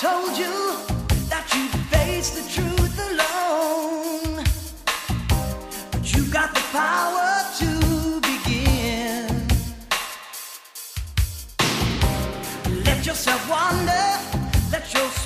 told you that you face the truth alone, but you got the power to begin. Let yourself wander. Let yourself.